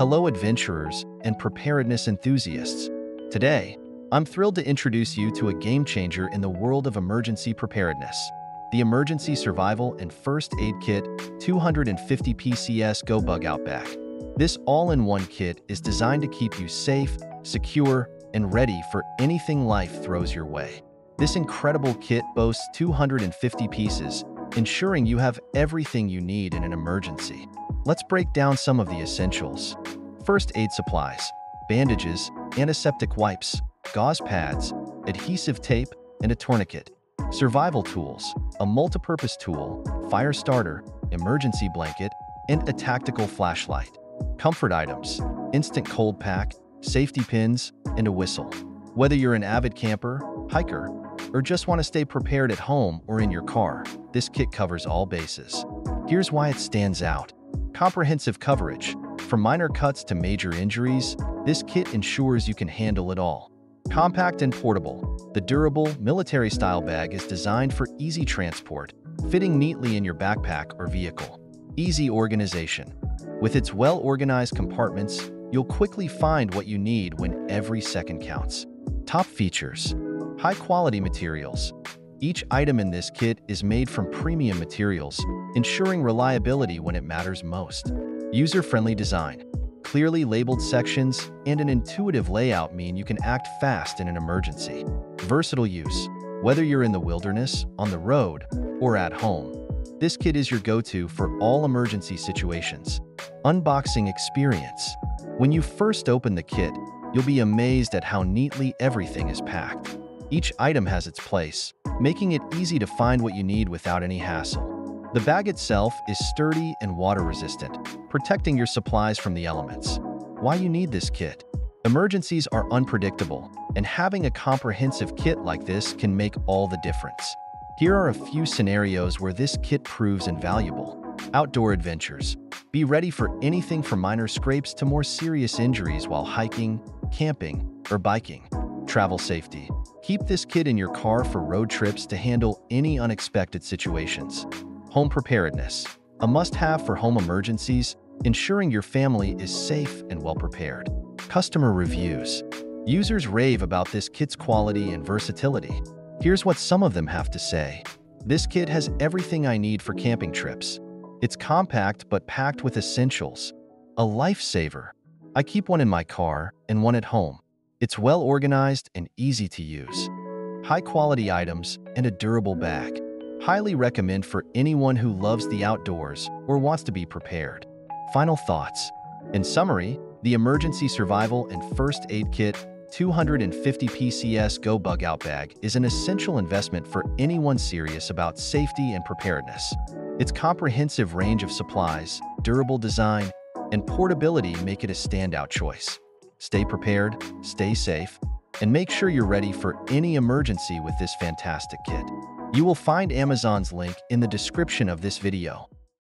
Hello, adventurers and preparedness enthusiasts. Today, I'm thrilled to introduce you to a game changer in the world of emergency preparedness the Emergency Survival and First Aid Kit 250 PCS Go Bug Out Bag. This all in one kit is designed to keep you safe, secure, and ready for anything life throws your way. This incredible kit boasts 250 pieces, ensuring you have everything you need in an emergency. Let's break down some of the essentials. First aid supplies, bandages, antiseptic wipes, gauze pads, adhesive tape, and a tourniquet. Survival tools, a multipurpose tool, fire starter, emergency blanket, and a tactical flashlight. Comfort items, instant cold pack, safety pins, and a whistle. Whether you're an avid camper, hiker, or just want to stay prepared at home or in your car, this kit covers all bases. Here's why it stands out. Comprehensive coverage. From minor cuts to major injuries, this kit ensures you can handle it all. Compact and portable, the durable, military-style bag is designed for easy transport, fitting neatly in your backpack or vehicle. Easy organization. With its well-organized compartments, you'll quickly find what you need when every second counts. Top features. High-quality materials. Each item in this kit is made from premium materials, ensuring reliability when it matters most. User-friendly design. Clearly labeled sections and an intuitive layout mean you can act fast in an emergency. Versatile use. Whether you're in the wilderness, on the road, or at home, this kit is your go-to for all emergency situations. Unboxing experience. When you first open the kit, you'll be amazed at how neatly everything is packed. Each item has its place, making it easy to find what you need without any hassle. The bag itself is sturdy and water-resistant, protecting your supplies from the elements. Why you need this kit? Emergencies are unpredictable, and having a comprehensive kit like this can make all the difference. Here are a few scenarios where this kit proves invaluable. Outdoor adventures. Be ready for anything from minor scrapes to more serious injuries while hiking, camping, or biking. Travel safety. Keep this kit in your car for road trips to handle any unexpected situations. Home preparedness, a must-have for home emergencies, ensuring your family is safe and well-prepared. Customer reviews. Users rave about this kit's quality and versatility. Here's what some of them have to say. This kit has everything I need for camping trips. It's compact but packed with essentials. A lifesaver. I keep one in my car and one at home. It's well organized and easy to use. High quality items and a durable bag. Highly recommend for anyone who loves the outdoors or wants to be prepared. Final thoughts. In summary, the Emergency Survival and First Aid Kit 250 PCS Go Bug Out Bag is an essential investment for anyone serious about safety and preparedness. Its comprehensive range of supplies, durable design, and portability make it a standout choice. Stay prepared, stay safe, and make sure you're ready for any emergency with this fantastic kit. You will find Amazon's link in the description of this video.